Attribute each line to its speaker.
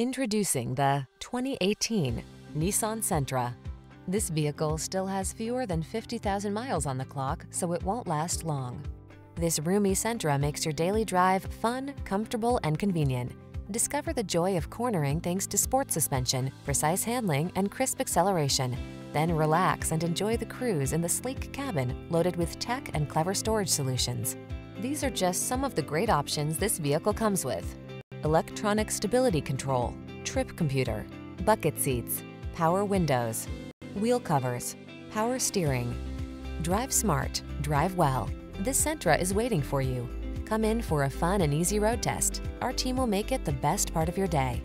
Speaker 1: Introducing the 2018 Nissan Sentra. This vehicle still has fewer than 50,000 miles on the clock, so it won't last long. This roomy Sentra makes your daily drive fun, comfortable, and convenient. Discover the joy of cornering thanks to sport suspension, precise handling, and crisp acceleration. Then relax and enjoy the cruise in the sleek cabin loaded with tech and clever storage solutions. These are just some of the great options this vehicle comes with electronic stability control, trip computer, bucket seats, power windows, wheel covers, power steering. Drive smart, drive well. This Sentra is waiting for you. Come in for a fun and easy road test. Our team will make it the best part of your day.